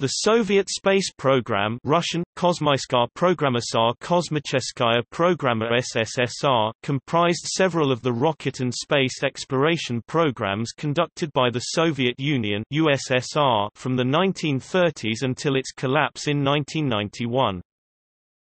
The Soviet space program Russian, SSSR comprised several of the rocket and space exploration programs conducted by the Soviet Union USSR from the 1930s until its collapse in 1991.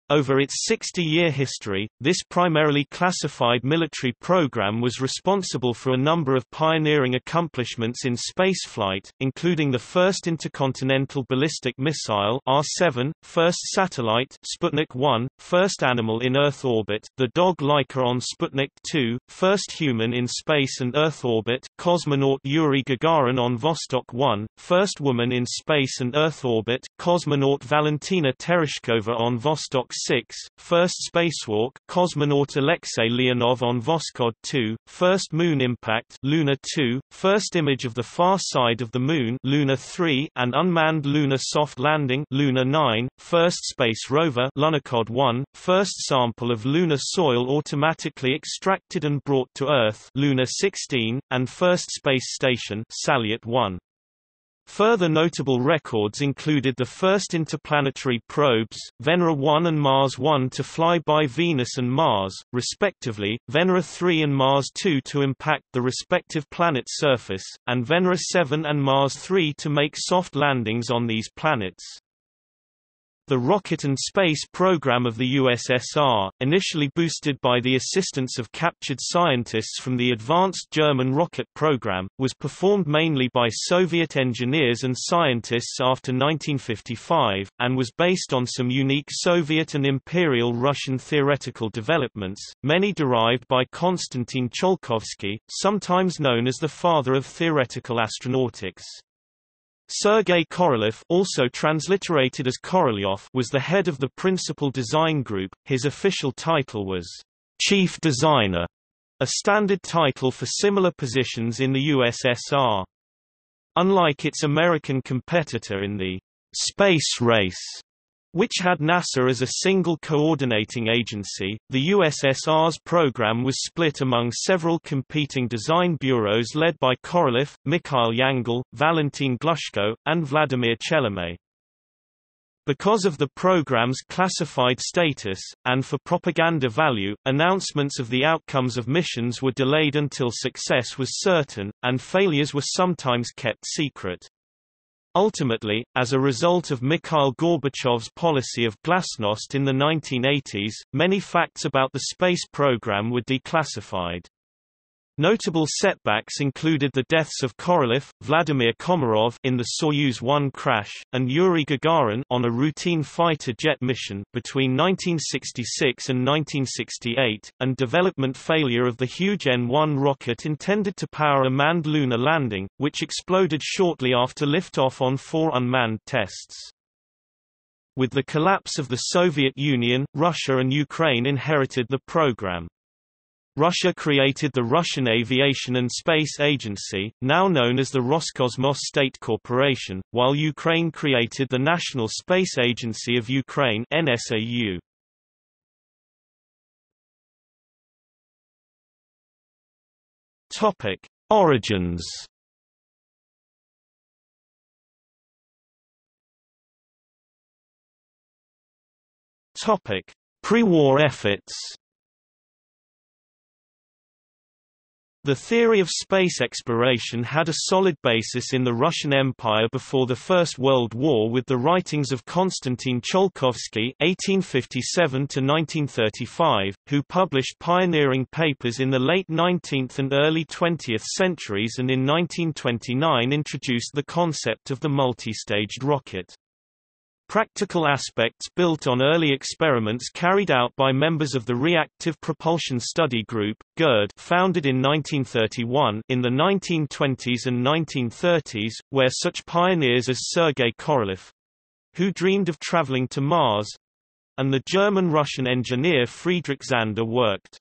Over its 60-year history, this primarily classified military program was responsible for a number of pioneering accomplishments in spaceflight, including the first intercontinental ballistic missile R-7, first satellite Sputnik 1, first animal in Earth orbit, the dog Laika on Sputnik 2, first human in space and Earth orbit, cosmonaut Yuri Gagarin on Vostok 1, first woman in space and Earth orbit, cosmonaut Valentina Tereshkova on Vostok 6, first spacewalk cosmonaut Alexei Leonov on Voskhod 2, first moon impact Luna 2, first image of the far side of the moon Luna 3 and unmanned lunar soft landing Luna 9, first space rover Lunokhod 1, first sample of lunar soil automatically extracted and brought to Earth Luna 16, and first space station Salyut 1. Further notable records included the first interplanetary probes, Venera 1 and Mars 1 to fly by Venus and Mars, respectively, Venera 3 and Mars 2 to impact the respective planet's surface, and Venera 7 and Mars 3 to make soft landings on these planets. The rocket and space program of the USSR, initially boosted by the assistance of captured scientists from the advanced German rocket program, was performed mainly by Soviet engineers and scientists after 1955, and was based on some unique Soviet and Imperial Russian theoretical developments, many derived by Konstantin Tsiolkovsky, sometimes known as the father of theoretical astronautics. Sergei Korolev also transliterated as Korolyov was the head of the principal design group, his official title was chief designer, a standard title for similar positions in the USSR. Unlike its American competitor in the space race, which had NASA as a single coordinating agency. The USSR's program was split among several competing design bureaus led by Korolev, Mikhail Yangel, Valentin Glushko, and Vladimir Chelomey. Because of the program's classified status, and for propaganda value, announcements of the outcomes of missions were delayed until success was certain, and failures were sometimes kept secret. Ultimately, as a result of Mikhail Gorbachev's policy of glasnost in the 1980s, many facts about the space program were declassified. Notable setbacks included the deaths of Korolev, Vladimir Komarov in the Soyuz 1 crash, and Yuri Gagarin on a routine fighter jet mission between 1966 and 1968, and development failure of the huge N-1 rocket intended to power a manned lunar landing, which exploded shortly after liftoff on four unmanned tests. With the collapse of the Soviet Union, Russia and Ukraine inherited the program. Russia created the Russian Aviation and Space Agency, now known as the Roscosmos State Corporation, while Ukraine created the National Space Agency of Ukraine NSAU. Topic: Origins. Topic: Pre-war efforts. The theory of space exploration had a solid basis in the Russian Empire before the First World War with the writings of Konstantin Tsiolkovsky (1857–1935), who published pioneering papers in the late 19th and early 20th centuries, and in 1929 introduced the concept of the multi-staged rocket. Practical aspects built on early experiments carried out by members of the Reactive Propulsion Study Group, GIRD founded in 1931 in the 1920s and 1930s, where such pioneers as Sergei Korolev—who dreamed of traveling to Mars—and the German-Russian engineer Friedrich Zander worked.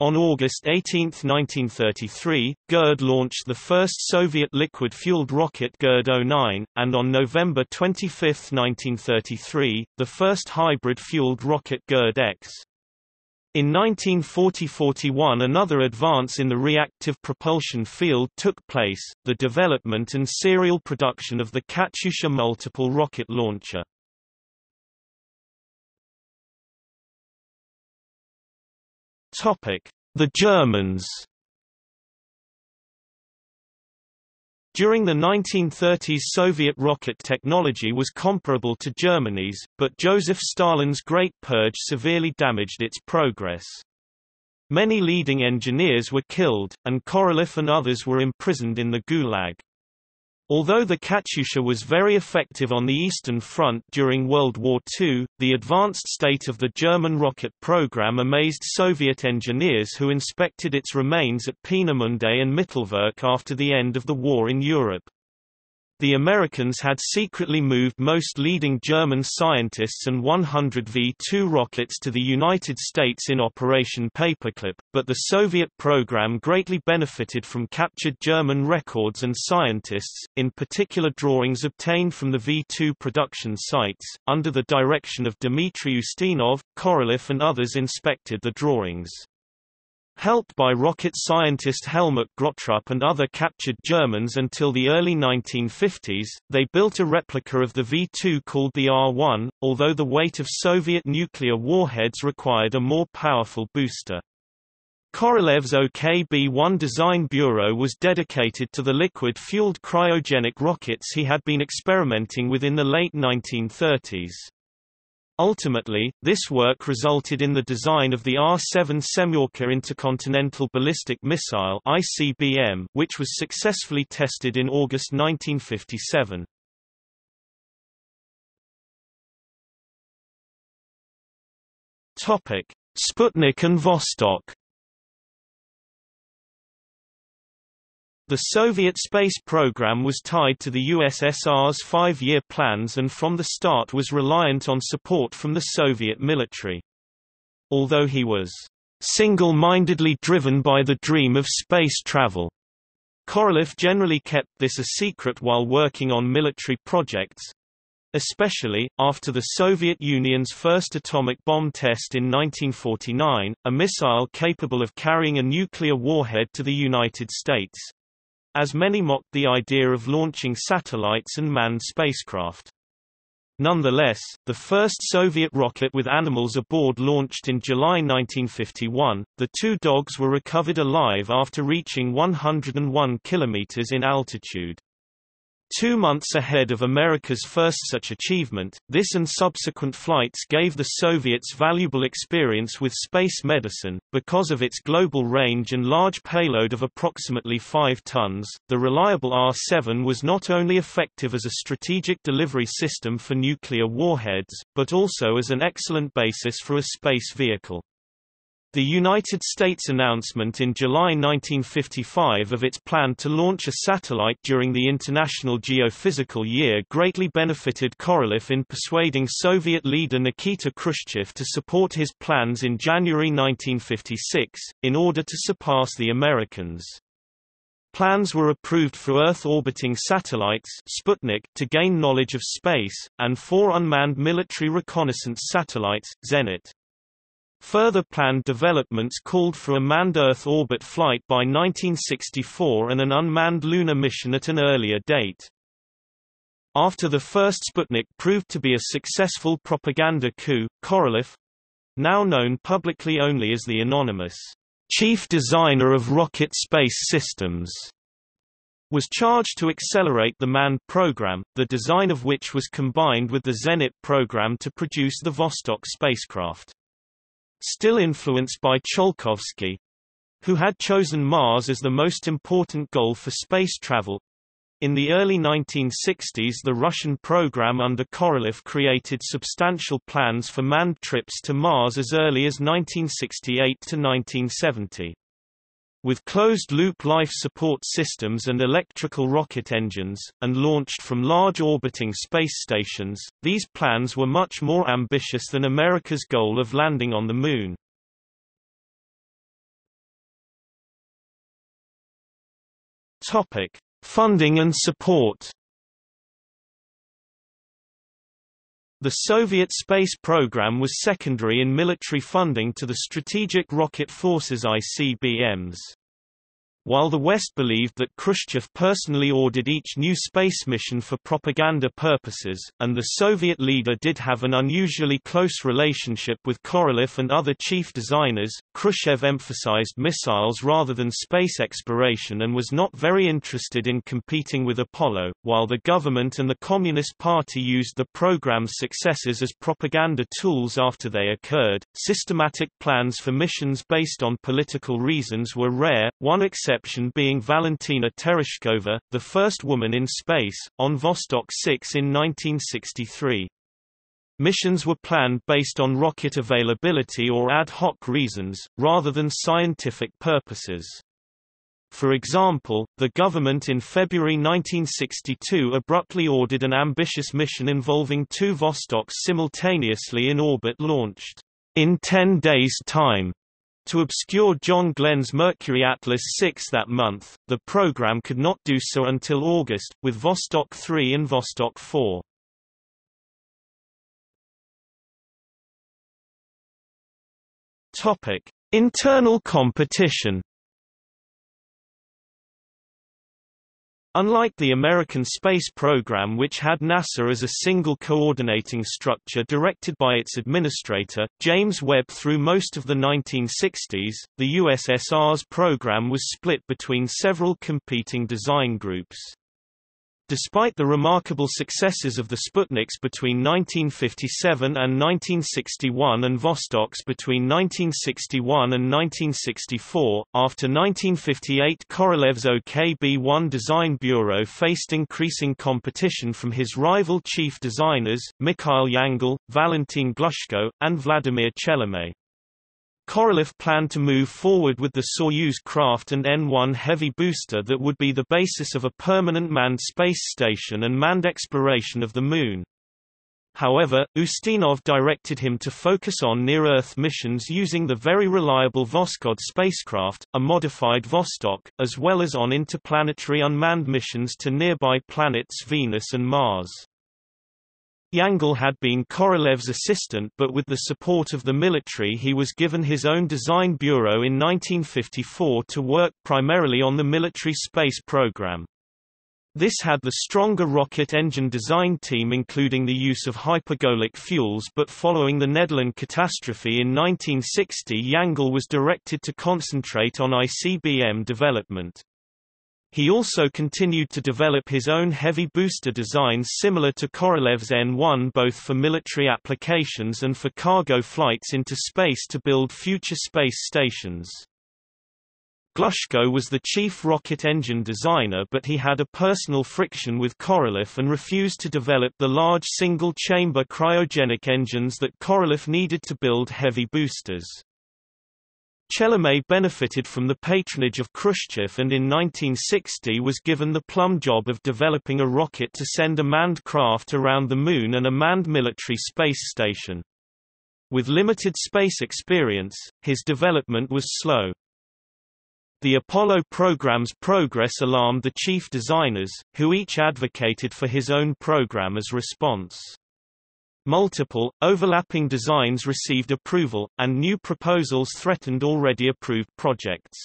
On August 18, 1933, GIRD launched the first Soviet liquid-fueled rocket GIRD-09, and on November 25, 1933, the first hybrid-fueled rocket GIRD-X. In 1940–41 another advance in the reactive propulsion field took place, the development and serial production of the Katyusha multiple rocket launcher. The Germans During the 1930s Soviet rocket technology was comparable to Germany's, but Joseph Stalin's Great Purge severely damaged its progress. Many leading engineers were killed, and Korolev and others were imprisoned in the Gulag. Although the Katyusha was very effective on the Eastern Front during World War II, the advanced state of the German rocket program amazed Soviet engineers who inspected its remains at Peenemünde and Mittelwerk after the end of the war in Europe. The Americans had secretly moved most leading German scientists and 100 V-2 rockets to the United States in Operation Paperclip, but the Soviet program greatly benefited from captured German records and scientists, in particular drawings obtained from the V-2 production sites. Under the direction of Dmitry Ustinov, Korolev and others inspected the drawings. Helped by rocket scientist Helmut Gröttrup and other captured Germans until the early 1950s, they built a replica of the V-2 called the R-1, although the weight of Soviet nuclear warheads required a more powerful booster. Korolev's OKB-1 design bureau was dedicated to the liquid-fueled cryogenic rockets he had been experimenting with in the late 1930s. Ultimately, this work resulted in the design of the R-7 Semyorka intercontinental ballistic missile (ICBM), which was successfully tested in August 1957. Topic: Sputnik and Vostok. The Soviet space program was tied to the USSR's five-year plans and from the start was reliant on support from the Soviet military. Although he was single-mindedly driven by the dream of space travel, Korolev generally kept this a secret while working on military projects, especially, after the Soviet Union's first atomic bomb test in 1949, a missile capable of carrying a nuclear warhead to the United States as many mocked the idea of launching satellites and manned spacecraft. Nonetheless, the first Soviet rocket with animals aboard launched in July 1951. The two dogs were recovered alive after reaching 101 kilometers in altitude. Two months ahead of America's first such achievement, this and subsequent flights gave the Soviets valuable experience with space medicine. Because of its global range and large payload of approximately 5 tons, the reliable R-7 was not only effective as a strategic delivery system for nuclear warheads, but also as an excellent basis for a space vehicle. The United States announcement in July 1955 of its plan to launch a satellite during the International Geophysical Year greatly benefited Korolev in persuading Soviet leader Nikita Khrushchev to support his plans in January 1956, in order to surpass the Americans. Plans were approved for Earth-orbiting satellites Sputnik to gain knowledge of space, and four unmanned military reconnaissance satellites, Zenit. Further planned developments called for a manned Earth orbit flight by 1964 and an unmanned lunar mission at an earlier date. After the first Sputnik proved to be a successful propaganda coup, Korolev now known publicly only as the anonymous chief designer of rocket space systems was charged to accelerate the manned program, the design of which was combined with the Zenit program to produce the Vostok spacecraft. Still influenced by Tsiolkovsky, who had chosen Mars as the most important goal for space travel. In the early 1960s the Russian program under Korolev created substantial plans for manned trips to Mars as early as 1968 to 1970. With closed-loop life support systems and electrical rocket engines, and launched from large orbiting space stations, these plans were much more ambitious than America's goal of landing on the Moon. Funding and support The Soviet space program was secondary in military funding to the Strategic Rocket Forces ICBMs. While the West believed that Khrushchev personally ordered each new space mission for propaganda purposes, and the Soviet leader did have an unusually close relationship with Korolev and other chief designers, Khrushchev emphasized missiles rather than space exploration and was not very interested in competing with Apollo, while the government and the Communist Party used the program's successes as propaganda tools after they occurred. Systematic plans for missions based on political reasons were rare, one exception exception being Valentina Tereshkova, the first woman in space, on Vostok 6 in 1963. Missions were planned based on rocket availability or ad hoc reasons, rather than scientific purposes. For example, the government in February 1962 abruptly ordered an ambitious mission involving two Vostoks simultaneously in orbit launched in 10 days' time to obscure John Glenn's Mercury Atlas 6 that month, the program could not do so until August, with Vostok 3 and Vostok 4. Topic: Internal competition. Unlike the American space program which had NASA as a single coordinating structure directed by its administrator, James Webb through most of the 1960s, the USSR's program was split between several competing design groups. Despite the remarkable successes of the Sputniks between 1957 and 1961 and Vostoks between 1961 and 1964, after 1958 Korolev's OKB-1 Design Bureau faced increasing competition from his rival chief designers, Mikhail Yangel, Valentin Glushko, and Vladimir Chelomey. Korolev planned to move forward with the Soyuz craft and N-1 heavy booster that would be the basis of a permanent manned space station and manned exploration of the Moon. However, Ustinov directed him to focus on near-Earth missions using the very reliable Voskhod spacecraft, a modified Vostok, as well as on interplanetary unmanned missions to nearby planets Venus and Mars. Yangel had been Korolev's assistant but with the support of the military he was given his own design bureau in 1954 to work primarily on the military space program. This had the stronger rocket engine design team including the use of hypergolic fuels but following the Nedelin catastrophe in 1960 Yangel was directed to concentrate on ICBM development. He also continued to develop his own heavy booster designs similar to Korolev's N-1 both for military applications and for cargo flights into space to build future space stations. Glushko was the chief rocket engine designer but he had a personal friction with Korolev and refused to develop the large single-chamber cryogenic engines that Korolev needed to build heavy boosters. Chelomey benefited from the patronage of Khrushchev and in 1960 was given the plum job of developing a rocket to send a manned craft around the Moon and a manned military space station. With limited space experience, his development was slow. The Apollo program's progress alarmed the chief designers, who each advocated for his own program as response. Multiple, overlapping designs received approval, and new proposals threatened already approved projects.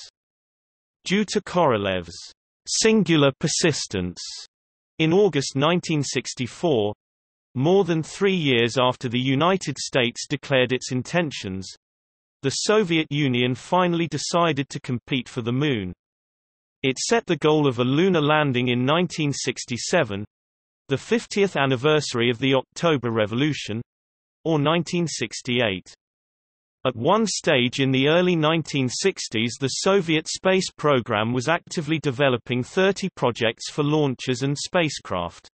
Due to Korolev's singular persistence, in August 1964, more than three years after the United States declared its intentions, the Soviet Union finally decided to compete for the Moon. It set the goal of a lunar landing in 1967, the 50th anniversary of the October Revolution or 1968. At one stage in the early 1960s the Soviet space program was actively developing 30 projects for launches and spacecraft.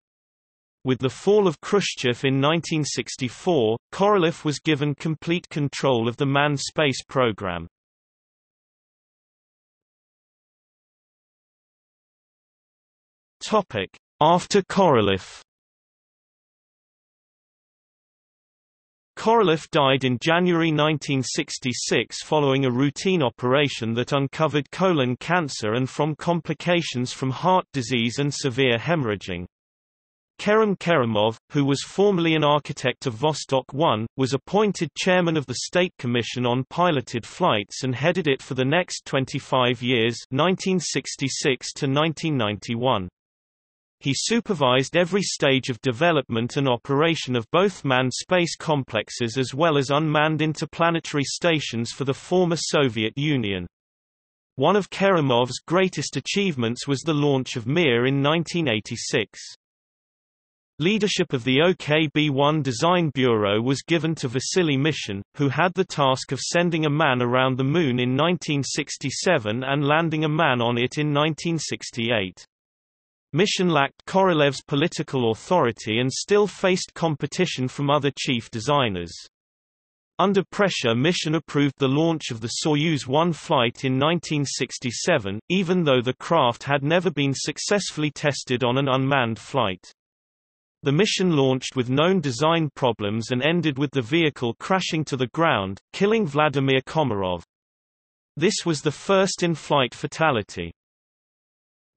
With the fall of Khrushchev in 1964, Korolev was given complete control of the manned space program. After Korolev Korolev died in January 1966 following a routine operation that uncovered colon cancer and from complications from heart disease and severe hemorrhaging. Kerim Kerimov, who was formerly an architect of Vostok 1, was appointed chairman of the State Commission on Piloted Flights and headed it for the next 25 years 1966 to 1991. He supervised every stage of development and operation of both manned space complexes as well as unmanned interplanetary stations for the former Soviet Union. One of Kerimov's greatest achievements was the launch of Mir in 1986. Leadership of the OKB-1 Design Bureau was given to Vasily Mishin, who had the task of sending a man around the Moon in 1967 and landing a man on it in 1968. Mishin lacked Korolev's political authority and still faced competition from other chief designers. Under pressure Mishin approved the launch of the Soyuz 1 flight in 1967, even though the craft had never been successfully tested on an unmanned flight. The mission launched with known design problems and ended with the vehicle crashing to the ground, killing Vladimir Komarov. This was the first in-flight fatality.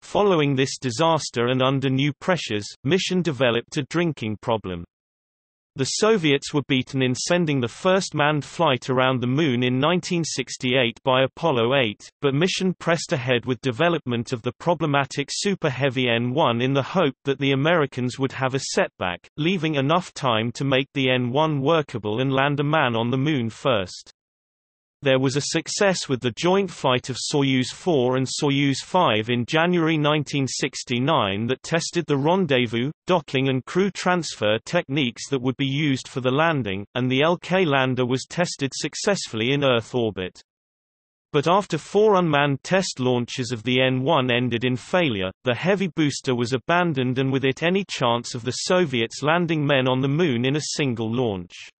Following this disaster and under new pressures, Mishin developed a drinking problem. The Soviets were beaten in sending the first manned flight around the Moon in 1968 by Apollo 8, but Mishin pressed ahead with development of the problematic Super Heavy N-1 in the hope that the Americans would have a setback, leaving enough time to make the N-1 workable and land a man on the Moon first. There was a success with the joint flight of Soyuz 4 and Soyuz 5 in January 1969 that tested the rendezvous, docking and crew transfer techniques that would be used for the landing, and the LK lander was tested successfully in Earth orbit. But after four unmanned test launches of the N-1 ended in failure, the heavy booster was abandoned and with it any chance of the Soviets landing men on the Moon in a single launch.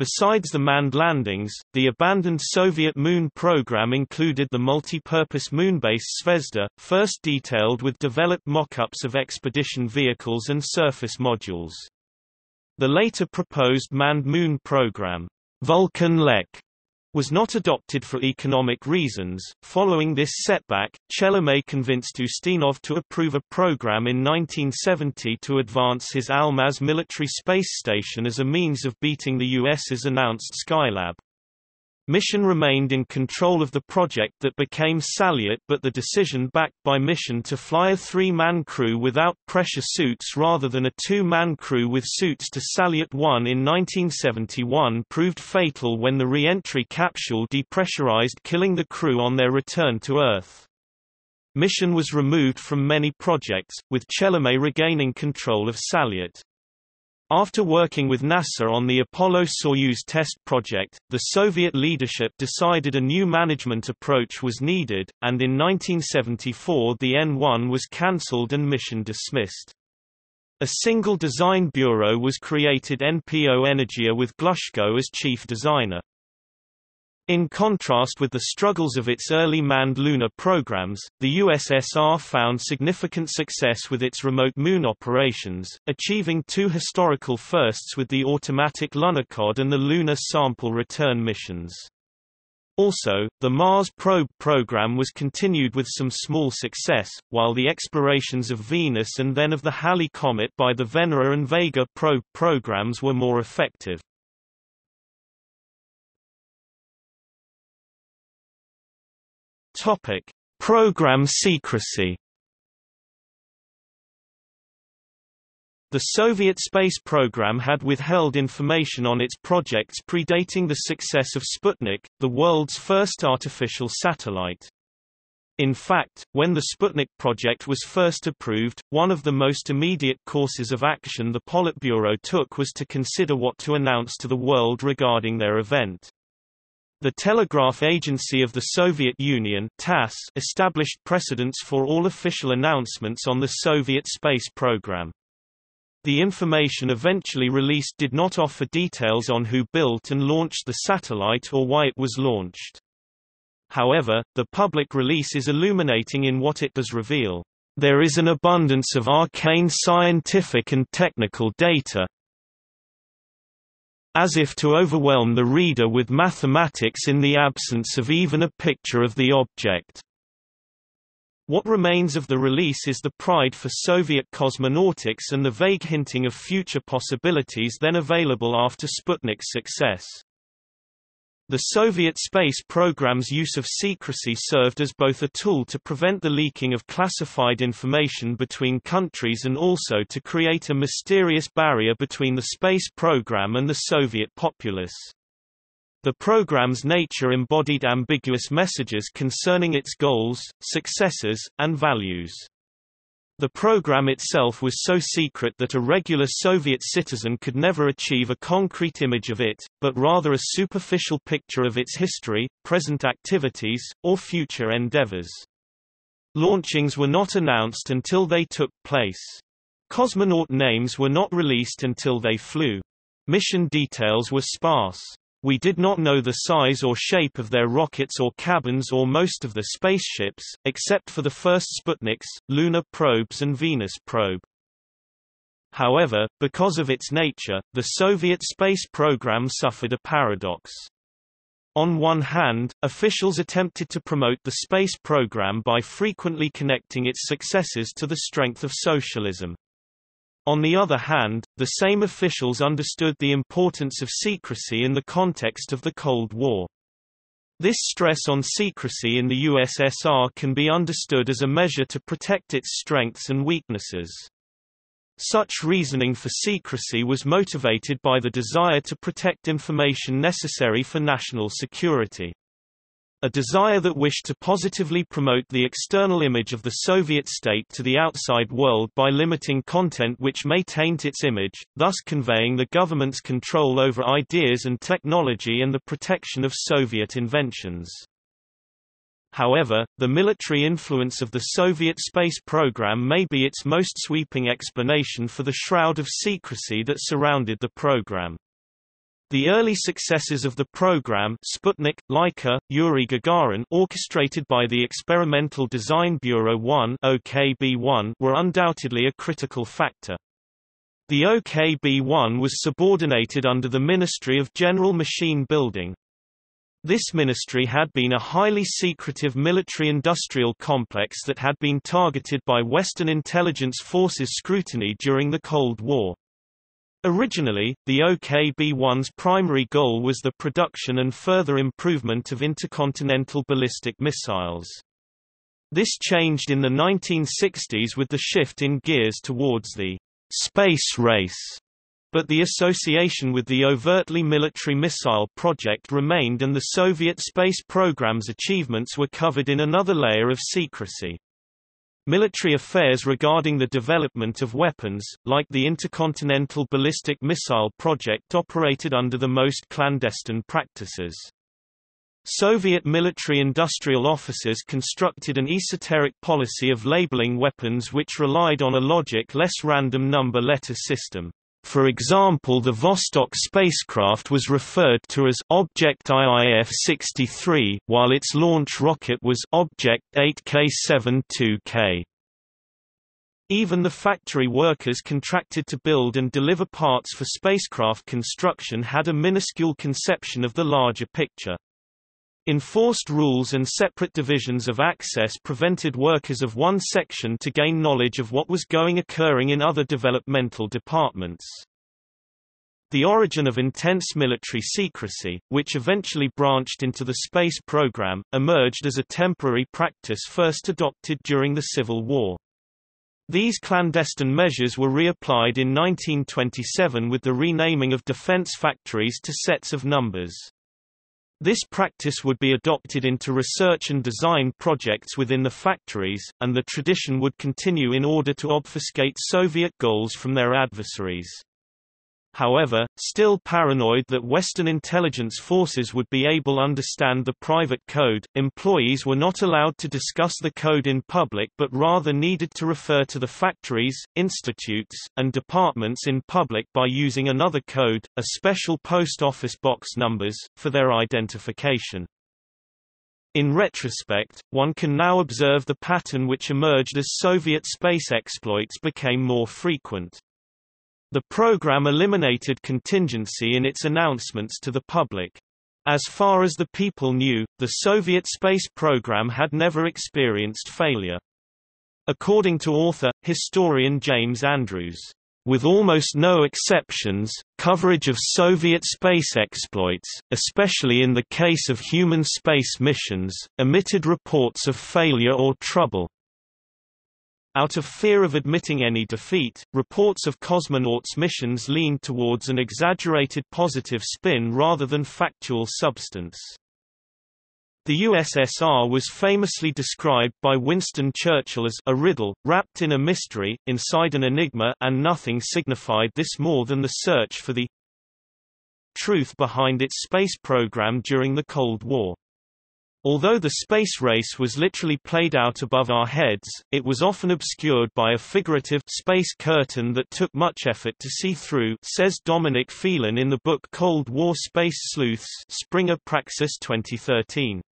Besides the manned landings, the abandoned Soviet moon program included the multi-purpose moonbase Zvezda, first detailed with developed mock-ups of expedition vehicles and surface modules. The later proposed manned moon program, Vulkan LEK, was not adopted for economic reasons. Following this setback, Chelomey convinced Ustinov to approve a program in 1970 to advance his Almaz military space station as a means of beating the US's announced Skylab. Mishin remained in control of the project that became Salyut but the decision backed by Mishin to fly a three-man crew without pressure suits rather than a two-man crew with suits to Salyut 1 in 1971 proved fatal when the re-entry capsule depressurized killing the crew on their return to Earth. Mishin was removed from many projects, with Chelomey regaining control of Salyut. After working with NASA on the Apollo-Soyuz test project, the Soviet leadership decided a new management approach was needed, and in 1974 the N-1 was cancelled and Mishin dismissed. A single design bureau was created NPO Energia with Glushko as chief designer. In contrast with the struggles of its early manned lunar programs, the USSR found significant success with its remote moon operations, achieving two historical firsts with the automatic Lunokhod and the Lunar Sample Return missions. Also, the Mars probe program was continued with some small success, while the explorations of Venus and then of the Halley comet by the Venera and Vega probe programs were more effective. Topic: Program secrecy. The Soviet space program had withheld information on its projects predating the success of Sputnik, the world's first artificial satellite. In fact, when the Sputnik project was first approved, one of the most immediate courses of action the Politburo took was to consider what to announce to the world regarding their event. The Telegraph Agency of the Soviet Union TASS established precedents for all official announcements on the Soviet space program. The information eventually released did not offer details on who built and launched the satellite or why it was launched. However, the public release is illuminating in what it does reveal. There is an abundance of arcane scientific and technical data, as if to overwhelm the reader with mathematics in the absence of even a picture of the object. What remains of the release is the pride for Soviet cosmonautics and the vague hinting of future possibilities then available after Sputnik's success. The Soviet space program's use of secrecy served as both a tool to prevent the leaking of classified information between countries and also to create a mysterious barrier between the space program and the Soviet populace. The program's nature embodied ambiguous messages concerning its goals, successes, and values. The program itself was so secret that a regular Soviet citizen could never achieve a concrete image of it, but rather a superficial picture of its history, present activities, or future endeavors. Launchings were not announced until they took place. Cosmonaut names were not released until they flew. Mission details were sparse. We did not know the size or shape of their rockets or cabins or most of the spaceships, except for the first Sputniks, lunar probes and Venus probe. However, because of its nature, the Soviet space program suffered a paradox. On one hand, officials attempted to promote the space program by frequently connecting its successes to the strength of socialism. On the other hand, the same officials understood the importance of secrecy in the context of the Cold War. This stress on secrecy in the USSR can be understood as a measure to protect its strengths and weaknesses. Such reasoning for secrecy was motivated by the desire to protect information necessary for national security. A desire that wished to positively promote the external image of the Soviet state to the outside world by limiting content which may taint its image, thus conveying the government's control over ideas and technology and the protection of Soviet inventions. However, the military influence of the Soviet space program may be its most sweeping explanation for the shroud of secrecy that surrounded the program. The early successes of the program Sputnik, Laika, Yuri Gagarin orchestrated by the Experimental Design Bureau 1 OKB-1 were undoubtedly a critical factor. The OKB-1 was subordinated under the Ministry of General Machine Building. This ministry had been a highly secretive military-industrial complex that had been targeted by Western intelligence forces' scrutiny during the Cold War. Originally, the OKB-1's primary goal was the production and further improvement of intercontinental ballistic missiles. This changed in the 1960s with the shift in gears towards the space race, but the association with the overtly military missile project remained and the Soviet space program's achievements were covered in another layer of secrecy. Military affairs regarding the development of weapons, like the Intercontinental Ballistic Missile Project operated under the most clandestine practices. Soviet military-industrial officers constructed an esoteric policy of labeling weapons which relied on a logic less random number-letter system. For example the Vostok spacecraft was referred to as Object IIF-63, while its launch rocket was Object 8K-72K. Even the factory workers contracted to build and deliver parts for spacecraft construction had a minuscule conception of the larger picture. Enforced rules and separate divisions of access prevented workers of one section to gain knowledge of what was going occurring in other developmental departments. The origin of intense military secrecy, which eventually branched into the space program, emerged as a temporary practice first adopted during the Civil War. These clandestine measures were reapplied in 1927 with the renaming of defense factories to sets of numbers. This practice would be adopted into research and design projects within the factories, and the tradition would continue in order to obfuscate Soviet goals from their adversaries. However, still paranoid that Western intelligence forces would be able to understand the private code, employees were not allowed to discuss the code in public but rather needed to refer to the factories, institutes, and departments in public by using another code, a special post office box numbers, for their identification. In retrospect, one can now observe the pattern which emerged as Soviet space exploits became more frequent. The program eliminated contingency in its announcements to the public. As far as the people knew, the Soviet space program had never experienced failure. According to author, historian James Andrews, with almost no exceptions, coverage of Soviet space exploits, especially in the case of human space missions, omitted reports of failure or trouble. Out of fear of admitting any defeat, reports of cosmonauts' missions leaned towards an exaggerated positive spin rather than factual substance. The USSR was famously described by Winston Churchill as a riddle, wrapped in a mystery, inside an enigma and nothing signified this more than the search for the truth behind its space program during the Cold War. Although the space race was literally played out above our heads, it was often obscured by a figurative space curtain that took much effort to see through says Dominic Phelan in the book Cold War Space Sleuths Springer Praxis 2013.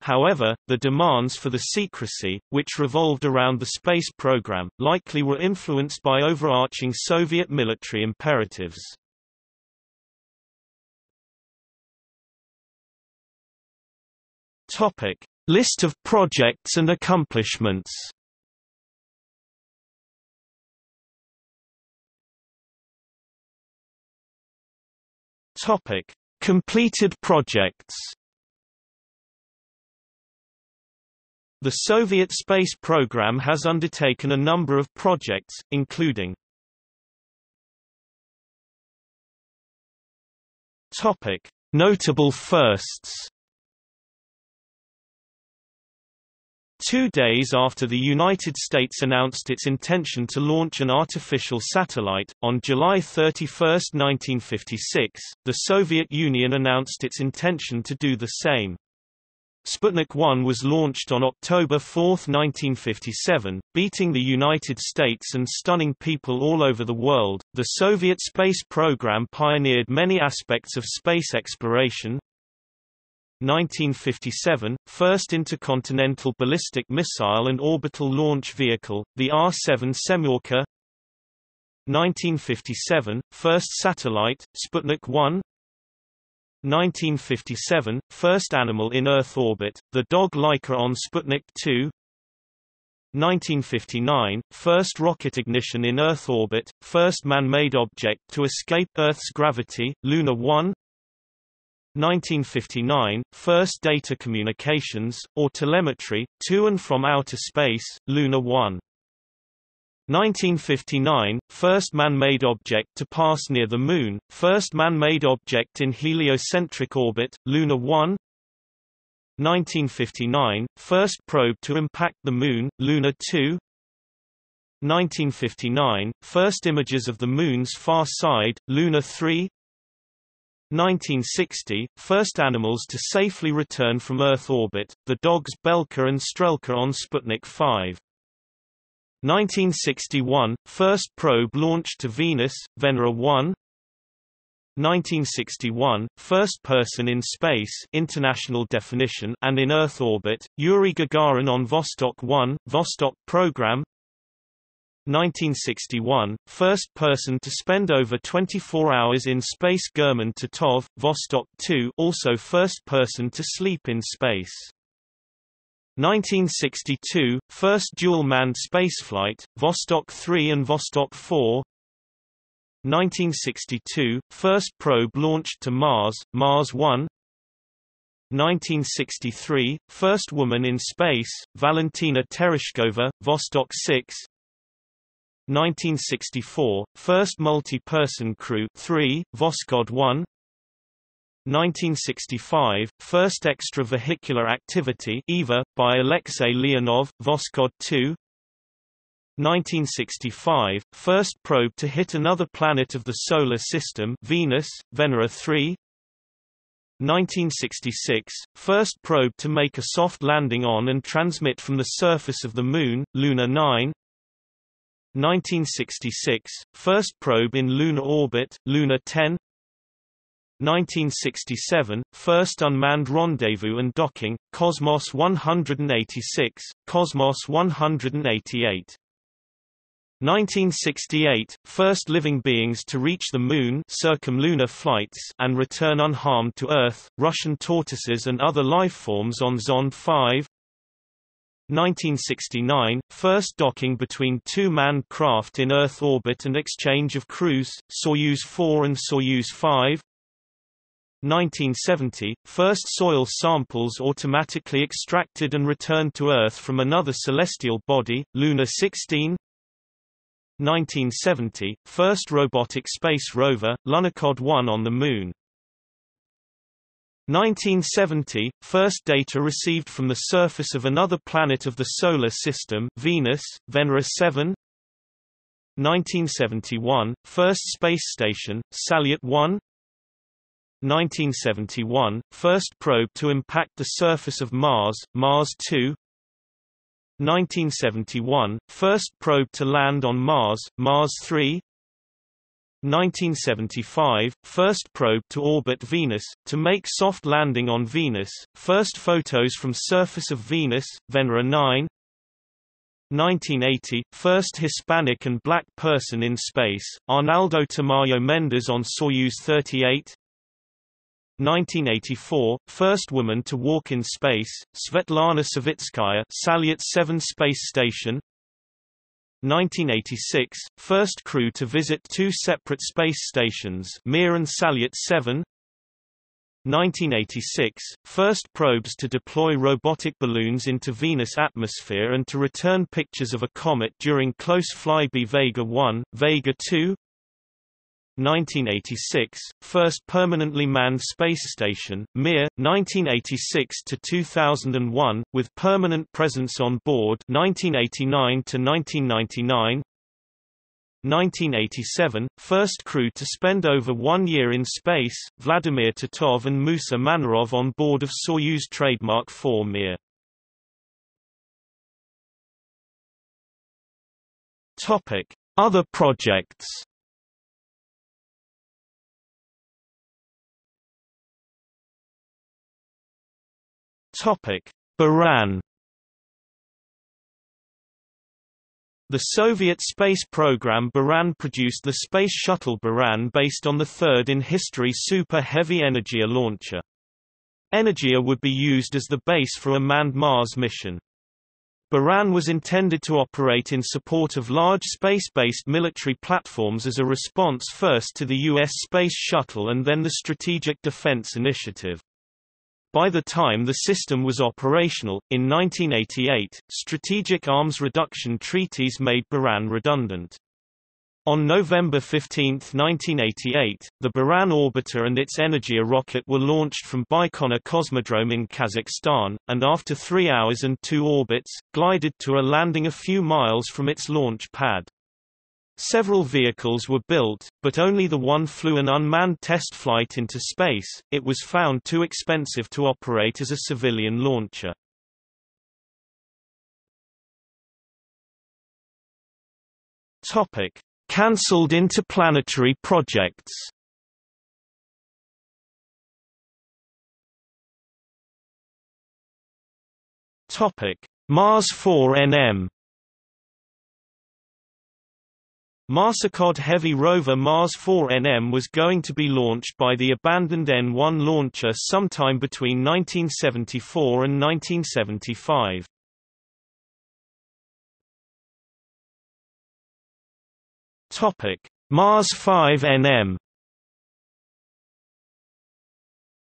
However, the demands for the secrecy, which revolved around the space program, likely were influenced by overarching Soviet military imperatives. Topic: List of projects and accomplishments. Topic: Completed projects. The Soviet space program has undertaken a number of projects, including Topic: Notable firsts. Two days after the United States announced its intention to launch an artificial satellite, on July 31, 1956, the Soviet Union announced its intention to do the same. Sputnik 1 was launched on October 4, 1957, beating the United States and stunning people all over the world. The Soviet space program pioneered many aspects of space exploration, 1957, first intercontinental ballistic missile and orbital launch vehicle, the R-7 Semyorka. 1957, first satellite, Sputnik 1 1957, first animal in Earth orbit, the dog Laika on Sputnik 2 1959, first rocket ignition in Earth orbit, first man-made object to escape Earth's gravity, Luna 1 1959, first data communications, or telemetry, to and from outer space, Luna 1. 1959, first man-made object to pass near the Moon, first man-made object in heliocentric orbit, Luna 1 1959, first probe to impact the Moon, Luna 2 1959, first images of the Moon's far side, Luna 3 1960, first animals to safely return from Earth orbit, the dogs Belka and Strelka on Sputnik 5. 1961, first probe launched to Venus, Venera 1. 1961, first person in space international definition and in Earth orbit, Yuri Gagarin on Vostok 1, Vostok program 1961, first person to spend over 24 hours in space German Titov, Vostok 2 also first person to sleep in space. 1962, first dual-manned spaceflight, Vostok 3 and Vostok 4 1962, first probe launched to Mars, Mars 1 1963, first woman in space, Valentina Tereshkova, Vostok 6 1964, first multi-person crew 3, Voskhod 1 1965, first extravehicular activity EVA, by Alexei Leonov, Voskhod 2 1965, first probe to hit another planet of the Solar System Venus, Venera 3 1966, first probe to make a soft landing on and transmit from the surface of the Moon, Luna 9 1966, first probe in lunar orbit, Luna 10 1967, first unmanned rendezvous and docking, Cosmos 186, Cosmos 188 1968, first living beings to reach the Moon circumlunar flights and return unharmed to Earth, Russian tortoises and other lifeforms on Zond 5 1969 – First docking between two manned craft in Earth orbit and exchange of crews, Soyuz 4 and Soyuz 5 1970 – First soil samples automatically extracted and returned to Earth from another celestial body, Luna 16 1970 – First robotic space rover, Lunokhod 1 on the Moon 1970 – First data received from the surface of another planet of the Solar System, Venus, Venera 7 1971 – First space station, Salyut 1 1971 – First probe to impact the surface of Mars, Mars 2 1971 – First probe to land on Mars, Mars 3 1975 – First probe to orbit Venus, to make soft landing on Venus, first photos from surface of Venus, Venera 9 1980 – First Hispanic and black person in space, Arnaldo Tamayo Mendez on Soyuz 38 1984 – First woman to walk in space, Svetlana Savitskaya Salyut 7 space station 1986 – First crew to visit two separate space stations Mir and Salyut 7 1986 – First probes to deploy robotic balloons into Venus atmosphere and to return pictures of a comet during close flyby Vega 1, Vega 2 1986, first permanently manned space station, Mir, 1986 to 2001, with permanent presence on board 1989 to 1999. 1987, first crew to spend over one year in space, Vladimir Titov and Musa Manarov on board of Soyuz trademark 4 Mir. Topic: Other projects. Topic: Buran The Soviet space program Buran produced the Space Shuttle Buran based on the third in history Super Heavy Energia launcher. Energia would be used as the base for a manned Mars mission. Buran was intended to operate in support of large space-based military platforms as a response first to the U.S. Space Shuttle and then the Strategic Defense Initiative. By the time the system was operational, in 1988, strategic arms reduction treaties made Buran redundant. On November 15, 1988, the Buran orbiter and its Energia rocket were launched from Baikonur Cosmodrome in Kazakhstan, and after three hours and two orbits, glided to a landing a few miles from its launch pad. Several vehicles were built, but only the one flew an unmanned test flight into space. It was found too expensive to operate as a civilian launcher. Topic: Cancelled interplanetary projects. Topic: Mars 4 NM Marsokhod heavy rover Mars 4 NM was going to be launched by the abandoned N-1 launcher sometime between 1974 and 1975. Topic: Mars 5 NM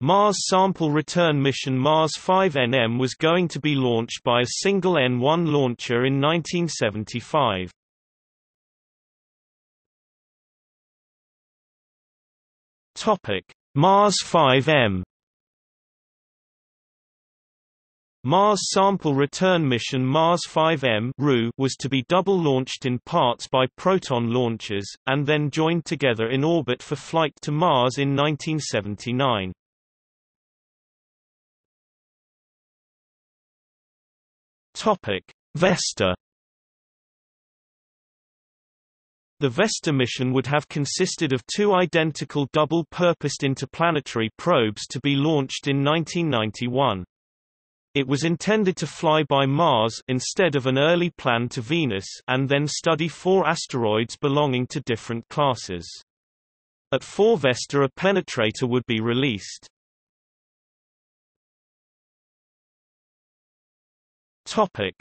Mars Sample Return Mission Mars 5 NM was going to be launched by a single N-1 launcher in 1975. Topic: Mars 5M Mars Sample Return Mission Mars 5M was to be double-launched in parts by Proton launchers, and then joined together in orbit for flight to Mars in 1979. Vesta The Vesta mission would have consisted of two identical double-purposed interplanetary probes to be launched in 1991. It was intended to fly by Mars instead of an early plan to Venus and then study four asteroids belonging to different classes. At 4 Vesta a penetrator would be released. Topic: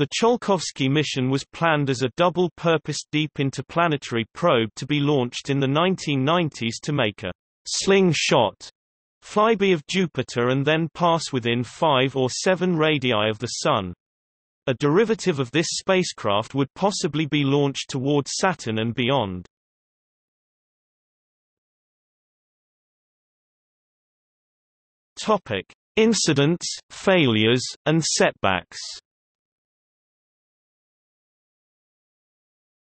The Tsiolkovsky mission was planned as a double-purpose deep interplanetary probe to be launched in the 1990s to make a slingshot flyby of Jupiter and then pass within 5 or 7 radii of the Sun. A derivative of this spacecraft would possibly be launched towards Saturn and beyond. Topic: Incidents, failures, and setbacks.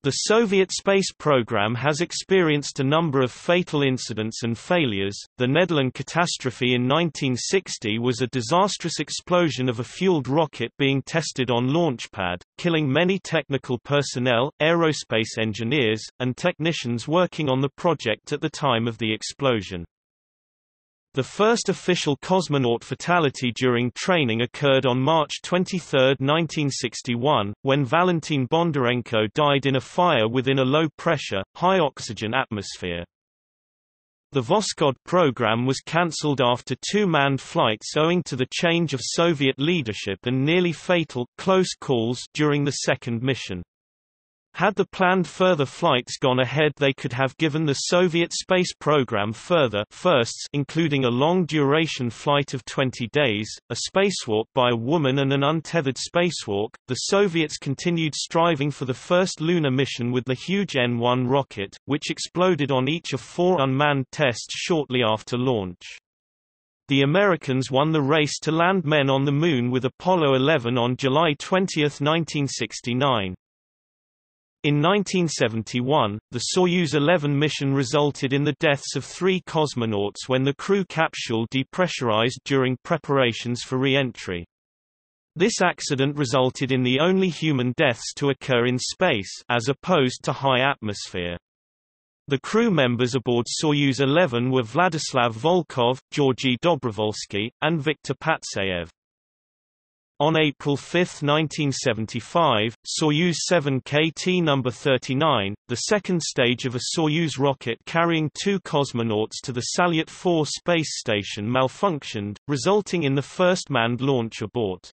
The Soviet space program has experienced a number of fatal incidents and failures. The Nedelin catastrophe in 1960 was a disastrous explosion of a fueled rocket being tested on Launchpad, killing many technical personnel, aerospace engineers, and technicians working on the project at the time of the explosion. The first official cosmonaut fatality during training occurred on March 23, 1961, when Valentin Bondarenko died in a fire within a low-pressure, high-oxygen atmosphere. The Voskhod program was cancelled after two manned flights owing to the change of Soviet leadership and nearly fatal, close calls during the second mission. Had the planned further flights gone ahead they could have given the Soviet space program further firsts including a long-duration flight of 20 days, a spacewalk by a woman and an untethered spacewalk. The Soviets continued striving for the first lunar mission with the huge N-1 rocket, which exploded on each of four unmanned tests shortly after launch. The Americans won the race to land men on the Moon with Apollo 11 on July 20, 1969. In 1971, the Soyuz 11 mission resulted in the deaths of three cosmonauts when the crew capsule depressurized during preparations for re-entry. This accident resulted in the only human deaths to occur in space as opposed to high atmosphere. The crew members aboard Soyuz 11 were Vladislav Volkov, Georgy Dobrovolsky, and Viktor Patsayev. On April 5, 1975, Soyuz 7 KT No. 39, the second stage of a Soyuz rocket carrying two cosmonauts to the Salyut 4 space station malfunctioned, resulting in the first manned launch abort.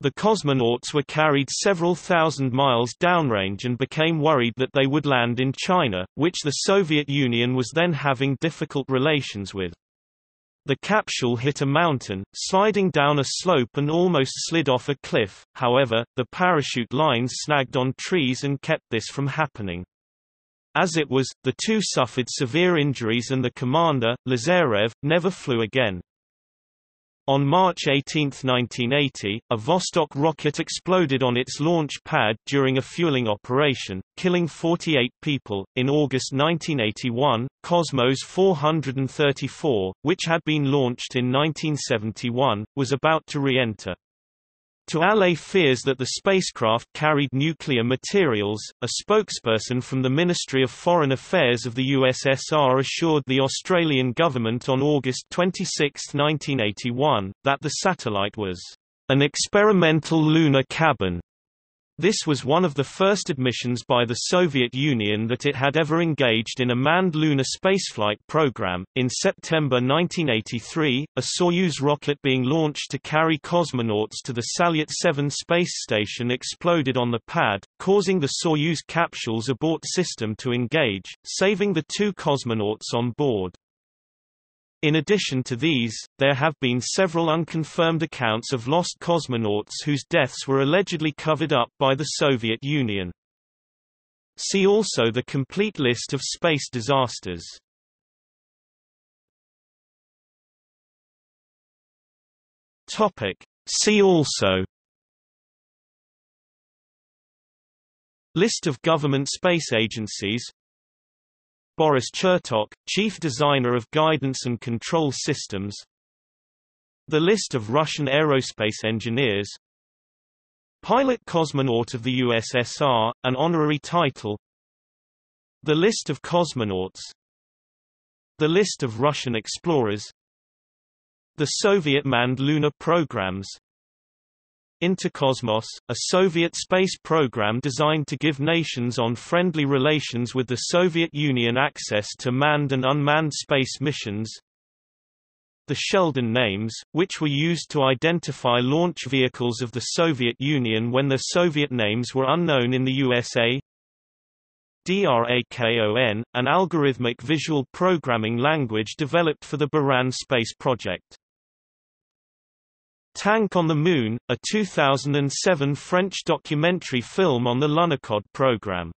The cosmonauts were carried several thousand miles downrange and became worried that they would land in China, which the Soviet Union was then having difficult relations with. The capsule hit a mountain, sliding down a slope and almost slid off a cliff, however, the parachute lines snagged on trees and kept this from happening. As it was, the two suffered severe injuries and the commander, Lazarev, never flew again. On March 18, 1980, a Vostok rocket exploded on its launch pad during a fueling operation, killing 48 people. In August 1981, Cosmos 434, which had been launched in 1971, was about to re-enter. To allay fears that the spacecraft carried nuclear materials, a spokesperson from the Ministry of Foreign Affairs of the USSR assured the Australian government on August 26, 1981, that the satellite was an experimental lunar cabin this was one of the first admissions by the Soviet Union that it had ever engaged in a manned lunar spaceflight program. In September 1983, a Soyuz rocket being launched to carry cosmonauts to the Salyut 7 space station exploded on the pad, causing the Soyuz capsule's abort system to engage, saving the two cosmonauts on board. In addition to these, there have been several unconfirmed accounts of lost cosmonauts whose deaths were allegedly covered up by the Soviet Union. See also the complete list of space disasters. Topic. See also List of government space agencies Boris Chertok, Chief Designer of Guidance and Control Systems. The list of Russian aerospace engineers. Pilot Cosmonaut of the USSR, an honorary title. The list of cosmonauts. The list of Russian explorers. The Soviet manned lunar programs Interkosmos, a Soviet space program designed to give nations on friendly relations with the Soviet Union access to manned and unmanned space missions the Sheldon names, which were used to identify launch vehicles of the Soviet Union when the Soviet names were unknown in the USA. DRAKON, an algorithmic visual programming language developed for the Buran space project. Tank on the Moon, a 2007 French documentary film on the Lunokhod program.